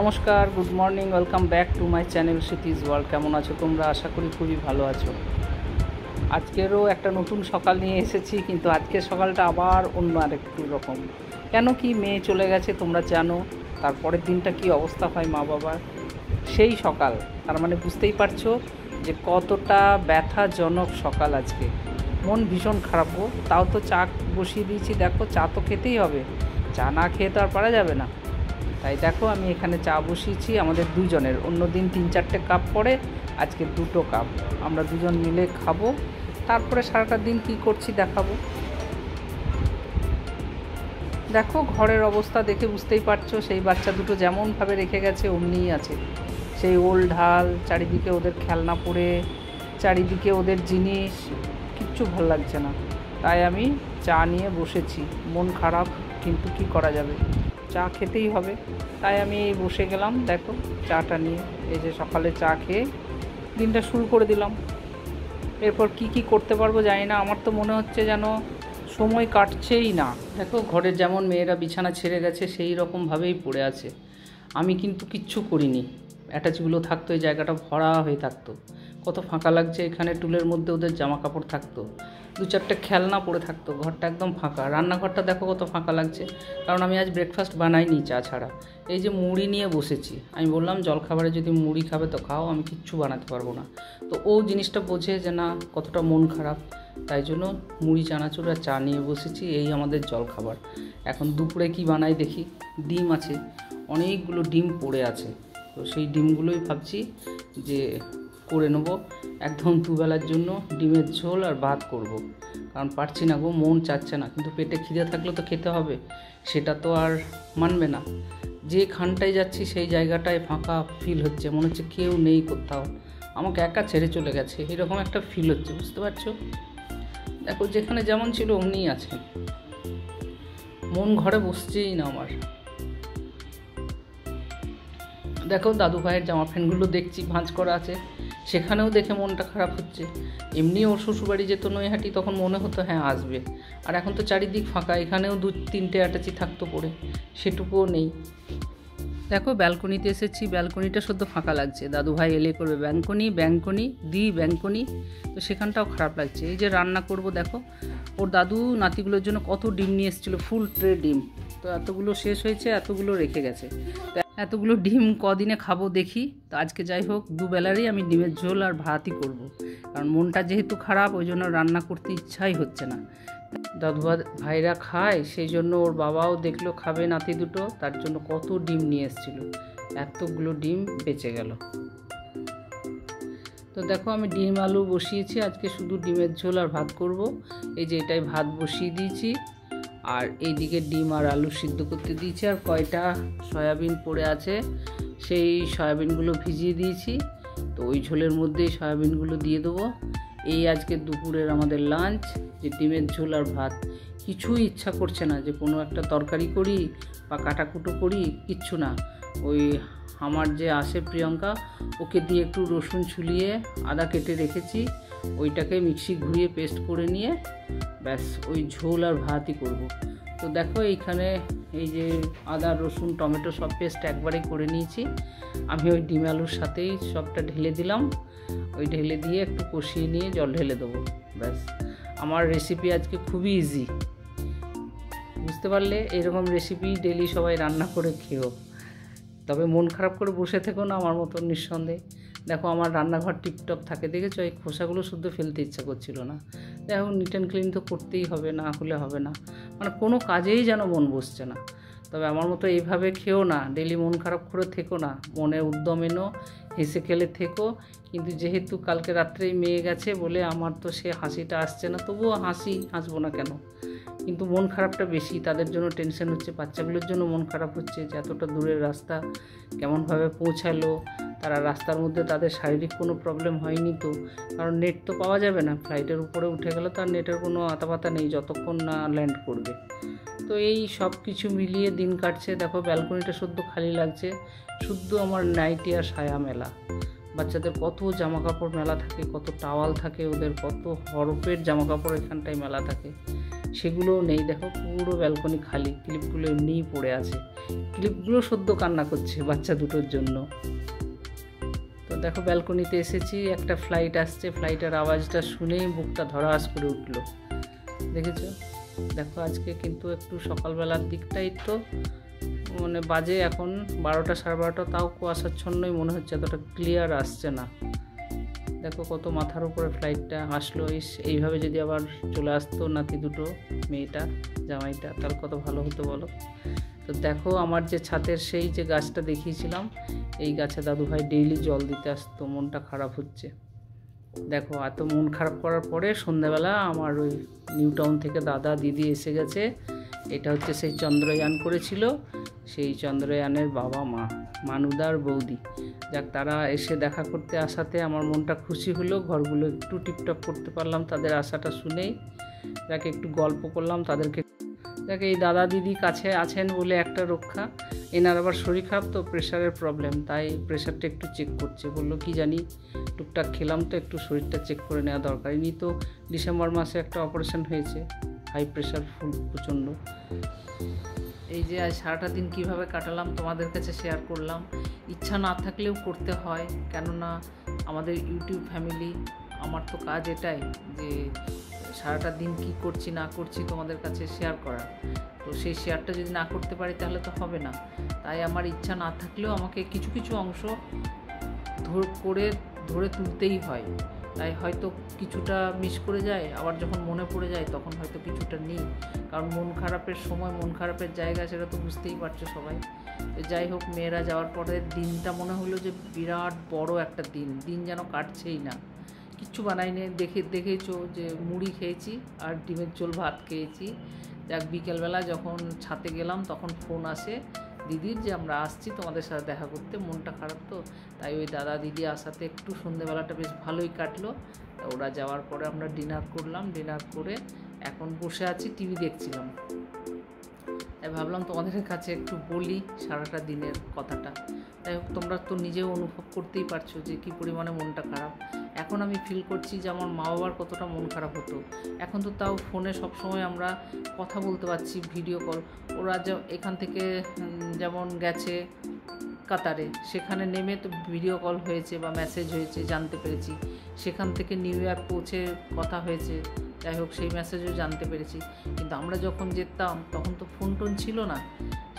নমস্কার good morning welcome back to my channel cities world কেমন আছো তোমরা? আশা করি খুবই ভালো আছো। আজকেরও একটা নতুন সকাল নিয়ে এসেছি, কিন্তু আজকের সকালটা আবার অন্য আরেকটু রকম। কেন কি মেয়ে চলে গেছে তোমরা জানো, তারপরের দিনটা কি অবস্থা হয় মা বাবার? সেই সকাল, তার মানে বুঝতেই পারছ যে কতটা ব্যথাজনক সকাল আজকে। মন ভীষণ খারাপ তাও তো চা বসিয়ে দিয়েছি, দেখো চা তো খেতেই হবে। চা না খেয়ে তো আর পারা যাবে না। তাই দেখো আমি এখানে চা বসিয়েছি, আমাদের দুজনের অন্য দিন তিন চারটে কাপ পড়ে, আজকে দুটো কাপ। আমরা দুজন মিলে খাব। তারপরে সারাটা দিন কি করছি দেখাবো। দেখো ঘরের অবস্থা দেখে বুঝতেই পারছ, সেই বাচ্চা দুটো যেমনভাবে রেখে গেছে, অমনিই আছে। সেই ওল ঢাল, চারিদিকে ওদের খেলনা পড়ে, চারিদিকে ওদের জিনিস, কিচ্ছু ভালো লাগছে না। তাই আমি চা নিয়ে বসেছি। মন খারাপ, কিন্তু কি করা যাবে? চা খেতেই হবে। তাই আমি বসে গেলাম, দেখো, চাটা নিয়ে। এই যে সকালে চা খেয়ে দিনটা শুরু করে দিলাম। এরপর কি কি করতে পারব জানি না। আমার তো মনে হচ্ছে যেন সময় কাটছেই না। দেখো ঘরের যেমন মেয়েরা বিছানা ছেড়ে গেছে, সেই রকমভাবেই পড়ে আছে। আমি কিন্তু কিচ্ছু করিনি। অ্যাটাচগুলো থাকতো, এই জায়গাটা ভরা হয়ে থাকতো। কত ফাঁকা লাগছে, এখানে টুলের মধ্যে ওদের জামা কাপড় থাকতো। দু চারটে খেলনা পড়ে থাকতো, ঘরটা একদম ফাঁকা। রান্নাঘরটা দেখো কত ফাঁকা লাগছে, কারণ আমি আজ ব্রেকফাস্ট বানাইনি চা ছাড়া। এই যে মুড়ি নিয়ে বসেছি, আমি বললাম, জলখাবারে যদি মুড়ি খাবে তো খাও, আমি কিচ্ছু বানাতে পারব না। তো ও জিনিসটা বোঝে যে না, কতটা মন খারাপ। তাই জন্য মুড়ি, চানাচুর আর চা নিয়ে বসেছি, এই আমাদের জলখাবার। এখন দুপুরে কি বানাই দেখি? ডিম আছে, অনেকগুলো ডিম পড়ে আছে। তো সেই ডিমগুলোই ভাবছি যে করে নেব। একদম দুবেলার জন্য ডিমের ঝোল আর ভাত করব। কারণ পারছি না গো, মন চাচ্ছে না। কিন্তু পেটে খিদে থাকলে তো খেতে হবে, সেটা তো আর মানবে না। যে খানটায় যাচ্ছি, সেই জায়গাটায় ফাঁকা ফিল হচ্ছে, মনে হচ্ছে কেউ নেই কোথাও। আমাকে একা ছেড়ে চলে গেছে, এরকম একটা ফিল হচ্ছে, বুঝতে পারছ? দেখো, যেখানে যেমন ছিল অমনিই আছে। মন ঘরে বসছেই না আমার। দেখো দাদু ভাইয়ের জামা প্যান্টগুলো দেখছি, ভাঁজ করা আছে। সেখানেও দেখে মনটা খারাপ হচ্ছে। এমনি ওর শ্বশুরবাড়ি যেত নৈহাটি, তখন মনে হতো হ্যাঁ আসবে। আর এখন তো চারিদিক ফাঁকা, এখানেও দু, তিনটে অ্যাটাচি থাকতো পড়ে। সেটুকুও নেই। দেখো, ব্যালকনিতে এসেছি, ব্যালকনিটা শুদ্ধ ফাঁকা লাগছে। দাদু ভাই এলে করবে ব্যাঙ্কনি ব্যাঙ্কনি দি ব্যাঙ্কনি তো সেখানটাও খারাপ লাগছে। এই যে রান্না করব, দেখো, ওর দাদু নাতিগুলোর জন্য কত ডিম নিয়ে এসেছিল, ফুল ট্রে ডিম। তো এতগুলো শেষ হয়েছে, এতগুলো রেখে গেছে। এতগুলো ডিম কদিনে খাব দেখি। তো আজকে যাই হোক, দুবেলারই আমি ডিমের ঝোল আর ভাতই করব। কারণ মনটা যেহেতু খারাপ, ওই জন্য রান্না করতে ইচ্ছাই হচ্ছে না। দাদু ভাইরা খায়, সেই জন্য ওর বাবাও দেখল খাবে নাতি দুটো, তার জন্য কত ডিম নিয়ে এসেছিল। এতগুলো ডিম বেঁচে গেল। তো দেখো, আমি ডিম আলু বসিয়েছি, আজকে শুধু ডিমের ঝোল আর ভাত করব। এই যে এটাই ভাত বসিয়ে দিয়েছি। আর এইদিকে ডিম আর আলু সিদ্ধ করতে দিয়েছি, আর কয়টা সয়াবিন পড়ে আছে, সেই সয়াবিনগুলো ভিজিয়ে দিয়েছি। তো ওই ঝোলের মধ্যেই সয়াবিনগুলো দিয়ে দেবো। এই আজকে দুপুরের আমাদের লাঞ্চ যে ডিমের ঝোল আর ভাত। কিছুই ইচ্ছা করছে না যে কোনো একটা তরকারি করি বা কাটাকুটো করি, কিচ্ছু না। ওই আমার যে আসে প্রিয়ঙ্কা, ওকে দিয়ে একটু রসুন ছুলিয়ে আদা কেটে রেখেছি। ওইটাকে মিক্সি ঘুরিয়ে পেস্ট করে নিয়ে ব্যাস ওই ঝোল আর ভাতই করব। তো দেখো এইখানে এই যে আদা, রসুন, টমেটো সব পেস্ট একবারেই করে নিয়েছি। আমি ওই ডিম আলুর সাথেই সবটা ঢেলে দিলাম। ওই ঢেলে দিয়ে একটু কষিয়ে নিয়ে জল ঢেলে দেবো। ব্যাস, আমার রেসিপি আজকে খুবই ইজি বুঝতে পারলে এরকম রেসিপি ডেলি সবাই রান্না করে খেয়েও। তবে মন খারাপ করে বসে থেকো না, আমার মতো নিঃসন্দেহে। দেখো আমার রান্নাঘর টিপটপ থাকে, দেখেছ? এই খোসাগুলো শুদ্ধ ফেলতে ইচ্ছা করছিল না। দেখো নিট অ্যান্ড ক্লিন তো করতেই হবে, না হলে হবে না। মানে কোনো কাজেই যেন মন বসছে না। তবে আমার মতো এইভাবে খেও না ডেলি মন খারাপ করে থেকো না। মনে উদ্যম এনো, হেসে খেলে থেকো। কিন্তু যেহেতু কালকে রাত্রেই মেয়ে গেছে বলে আমার তো সে হাসিটা আসছে না, তবুও হাসি, হাসবো না কেন? কিন্তু মন খারাপটা বেশি, তাদের জন্য টেনশন হচ্ছে, বাচ্চাগুলোর জন্য মন খারাপ হচ্ছে যে এতটা দূরের রাস্তা, কেমনভাবে পৌঁছালো তারা রাস্তার মধ্যে তাদের শারীরিক কোনো প্রবলেম হয়নি তো। কারণ নেট তো পাওয়া যাবে না। ফ্লাইটের উপরে উঠে গেলে তার নেটের কোনো আতাপাতা নেই, যতক্ষণ না ল্যান্ড করবে। তো এই সব কিছু মিলিয়ে দিন কাটছে। দেখো ব্যালকনিটা শুদ্ধ খালি লাগছে। শুদ্ধ আমার নাইটি আর সায়া মেলা। বাচ্চাদের কত জামা কাপড় মেলা থাকে, কত টাওয়াল থাকে, ওদের কত হরফের জামা কাপড় এখানটায় মেলা থাকে। সেগুলোও নেই। দেখো, পুরো ব্যালকনি খালি। ক্লিপগুলো এমনিই পড়ে আছে। ক্লিপগুলো সদ্য কান্না করছে বাচ্চা দুটোর জন্য। দেখো ব্যালকনিতে এসেছি, একটা ফ্লাইট আসছে ফ্লাইটের আওয়াজটা শুনেই বুকটা ধরাস করে উঠল। দেখেছ? দেখো, আজকে কিন্তু একটু সকালবেলার দিকটাই তো মানে বাজে এখন বারোটা সাড়ে বারোটা, তাও কুয়াশাচ্ছন্নই মনে হচ্ছে, এতটা ক্লিয়ার আসছে না। দেখো, কত মাথার উপরে ফ্লাইটটা আসলো এইভাবে যদি আবার চলে আসতো নাতি দুটো, মেয়েটা, জামাইটা, তাহলে কত ভালো হতো বলো? তো দেখো আমার যে ছাতের সেই যে গাছটা দেখিয়েছিলাম, এই গাছে দাদুভাই ডেইলি জল দিতে আসতো, মনটা খারাপ হচ্ছে। দেখো, এত মন খারাপ করার পরে সন্ধ্যাবেলা আমার ওই নিউ টাউন থেকে দাদা, দিদি এসে গেছে। এটা হচ্ছে সেই চন্দ্রযান করেছিল, সেই চন্দ্রযানের বাবা মা, মানুদার বৌদি। যাক, তারা এসে দেখা করতে আসাতে আমার মনটা খুশি হলো, ঘরগুলো একটু টিপটপ করতে পারলাম তাদের আশাটা শুনেই। যাকে, একটু গল্প করলাম তাদেরকে যাকে এই দাদা দিদি কাছে আছেন বলে একটা রক্ষা। এনার আবার শরীর খারাপ তো প্রেশারের প্রবলেম তাই প্রেশারটা একটু চেক করছে। বলল, কি জানি, টুকটাক খেলাম তো, একটু শরীরটা চেক করে নেওয়া দরকার ইনি তো ডিসেম্বর মাসে একটা অপারেশন হয়েছে। হাই প্রেশার ফুল প্রচণ্ড। এই যে আজ সারাটা দিন কীভাবে কাটালাম, তোমাদের কাছে শেয়ার করলাম। ইচ্ছা না থাকলেও করতে হয়। কেননা, আমাদের ইউটিউব ফ্যামিলি আমার তো কাজ এটাই যে সারাটা দিন কি করছি, না করছি তোমাদের কাছে শেয়ার করা তো সেই শেয়ারটা যদি না করতে পারি তাহলে তো হবে না। তাই আমার ইচ্ছা না থাকলেও আমাকে কিছু কিছু অংশ ধর, করে ধরে তুলতেই হয়। তাই হয়তো কিছুটা মিস করে যায়, আবার যখন মনে পড়ে যায় তখন হয়তো কিছুটা নেই। কারণ মন খারাপের সময়, মন খারাপের জায়গা সেটা তো বুঝতেই পারছ সবাই। তো যাই হোক, মেয়েরা যাওয়ার পরে দিনটা মনে হলো যে বিরাট বড় একটা দিন। দিন যেন কাটছেই না। কিচ্ছু বানাইনি। দেখে দেখেছ যে মুড়ি খেয়েছি আর ডিমের ঝোল ভাত খেয়েছি। যাক, বিকেলবেলা যখন ছাতে গেলাম তখন ফোন আসে, দিদির যে আমরা আসছি তোমাদের সাথে দেখা করতে, মনটা খারাপ তো? তাই ওই দাদা দিদি আসাতে একটু সন্ধেবেলাটা বেশ ভালোই কাটলো। ওরা যাওয়ার পরে আমরা ডিনার করলাম। ডিনার করে এখন বসে আছি, টিভি দেখছিলাম। তাই ভাবলাম তোমাদের কাছে একটু বলি সারাটা দিনের কথাটা। তাই তোমরা তো নিজেও অনুভব করতেই পারছ যে কী পরিমাণে মনটা খারাপ। এখন আমি ফিল করছি যে আমার মা বাবার কতটা মন খারাপ হতো। এখন তো তাও ফোনে সবসময় আমরা কথা বলতে পারছি ভিডিও কল ওরা যে এখান থেকে যেমন গেছে কাতারে, সেখানে নেমে তো ভিডিও কল হয়েছে বা মেসেজ হয়েছে, জানতে পেরেছি। সেখান থেকে নিউ ইয়র্ক পৌঁছে কথা হয়েছে। যাই হোক, সেই মেসেজও জানতে পেরেছি। কিন্তু আমরা যখন যেতাম, তখন তো ফোন টোন ছিল না।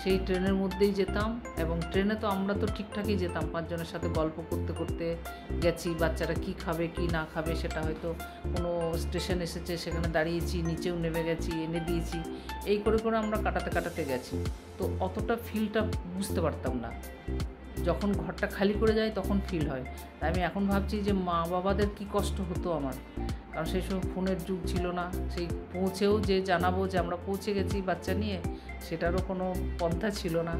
সেই ট্রেনের মধ্যেই যেতাম এবং ট্রেনে তো আমরা তো ঠিকঠাকই যেতাম। পাঁচজনের সাথে গল্প করতে করতে গেছি, বাচ্চারা কি খাবে, কি না খাবে সেটা হয়তো কোনো স্টেশন এসেছে, সেখানে দাঁড়িয়েছি, নিচেও নেমে গেছি, এনে দিয়েছি। এই করে করে আমরা কাটাতে কাটাতে গেছি। তো অতটা ফিলটা বুঝতে পারতাম না। যখন ঘরটা খালি করে যায় তখন ফিল হয়। তাই আমি এখন ভাবছি যে মা বাবাদের কি কষ্ট হতো আমার। কারণ সেই সময় ফোনের যুগ ছিল না। সেই পৌঁছেও যে জানাব যে আমরা পৌঁছে গেছি বাচ্চা নিয়ে, সেটারও কোনো পন্থা ছিল না।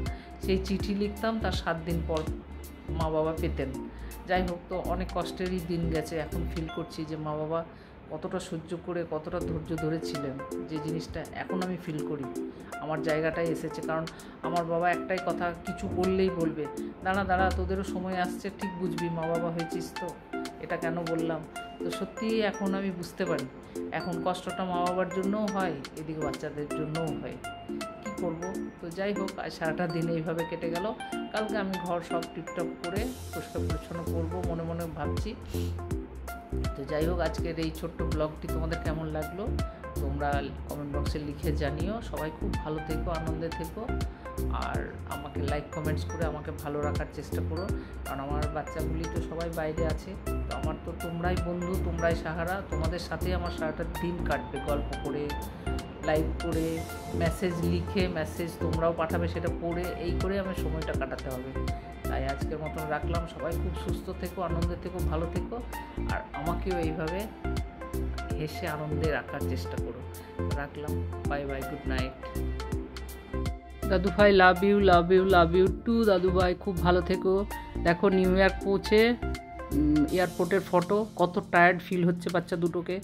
সেই চিঠি লিখতাম, তার সাত দিন পর মা বাবা পেতেন। যাই হোক, তো অনেক কষ্টেরই দিন গেছে। এখন ফিল করছি যে মা বাবা কতটা সহ্য করে, কতটা ধৈর্য ধরেছিলেন, যে জিনিসটা এখন আমি ফিল করি। আমার জায়গাটাই এসেছে, কারণ আমার বাবা একটাই কথা, কিছু বললেই বলবে। দাঁড়া দাঁড়া, তোদেরও সময় আসছে, ঠিক বুঝবি মা বাবা হয়েছিস তো, এটা কেন বললাম? তো সত্যিই এখন আমি বুঝতে পারি। এখন কষ্টটা মা বাবার জন্যও হয়, এদিকে বাচ্চাদের জন্যও হয়। কি করব? তো যাই হোক, আজ সারাটা দিন এইভাবে কেটে গেল। কালকে আমি ঘর সব টিপটপ করে, পরিষ্কার পরিচ্ছন্ন করব, মনে মনে ভাবছি। তো যাই হোক, আজকের এই ছোট্ট ব্লগটি তোমাদের কেমন লাগল? তোমরা কমেন্ট বক্সে লিখে জানিও। সবাই খুব ভালো থেকো, আনন্দে থেকো। আর আমাকে লাইক কমেন্টস করে আমাকে ভালো রাখার চেষ্টা করো। কারণ আমার বাচ্চাগুলি তো সবাই বাইরে আছে। তো আমার তো তোমরাই বন্ধু, তোমরাই সাহারা। তোমাদের সাথে আমার সারাটা দিন কাটবে। গল্প করে লাইভ করে মেসেজ লিখে মেসেজ তোমরাও পাঠাবে সেটা পড়ে, এই করে আমার সময়টা কাটাতে হবে। তাই আজকের মতন রাখলাম। সবাই খুব সুস্থ থেকো, আনন্দে থেকো, ভালো থেকো। আর আমাকেও এইভাবে হেসে আনন্দে রাখার চেষ্টা করো। রাখলাম। বাই বাই গুড নাইট দাদু ভাই love you love you love you too দাদু ভাই, খুব ভালো থেকো। দেখো নিউ ইয়র্ক পৌঁছে এয়ারপোর্টের ফটো কত টায়ার্ড ফিল হচ্ছে বাচ্চা দুটোকে।